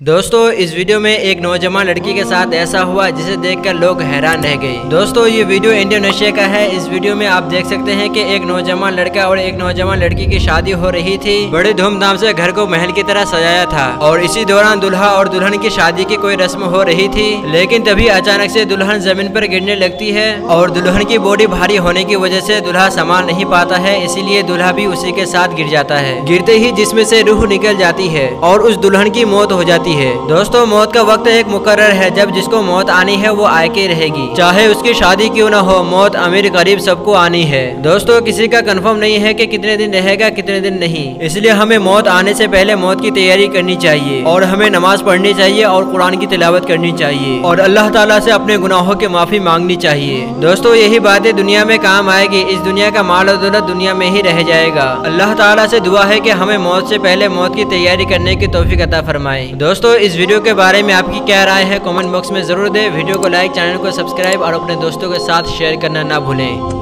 दोस्तों, इस वीडियो में एक नौजवान लड़की के साथ ऐसा हुआ जिसे देखकर लोग हैरान रह गए। दोस्तों, ये वीडियो इंडोनेशिया का है। इस वीडियो में आप देख सकते हैं कि एक नौजवान लड़का और एक नौजवान लड़की की शादी हो रही थी। बड़े धूमधाम से घर को महल की तरह सजाया था और इसी दौरान दुल्हा और दुल्हन की शादी की कोई रस्म हो रही थी। लेकिन तभी अचानक से दुल्हन ज़मीन पर गिरने लगती है और दुल्हन की बॉडी भारी होने की वजह से दुल्हा संभाल नहीं पाता है, इसीलिए दुल्हा भी उसी के साथ गिर जाता है। गिरते ही जिसमें से रूह निकल जाती है और उस दुल्हन की मौत हो जाती है। दोस्तों, मौत का वक्त एक मुकर्र है। जब जिसको मौत आनी है, वो आय के रहेगी। चाहे उसकी शादी क्यों ना हो, मौत अमीर गरीब सबको आनी है। दोस्तों, किसी का कंफर्म नहीं है कि कितने दिन रहेगा, कितने दिन नहीं। इसलिए हमें मौत आने से पहले मौत की तैयारी करनी चाहिए और हमें नमाज़ पढ़नी चाहिए और कुरान की तिलावत करनी चाहिए और अल्लाह ताला से अपने गुनाहों की माफ़ी मांगनी चाहिए। दोस्तों, यही बातें दुनिया में काम आएगी। इस दुनिया का माल और दौलत दुनिया में ही रह जाएगा। अल्लाह ताला से दुआ है कि हमें मौत से पहले मौत की तैयारी करने की तौफीक अता फरमाए। दोस्तों, इस वीडियो के बारे में आपकी क्या राय है? कमेंट बॉक्स में ज़रूर दें। वीडियो को लाइक, चैनल को सब्सक्राइब और अपने दोस्तों के साथ शेयर करना ना भूलें।